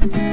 Bye.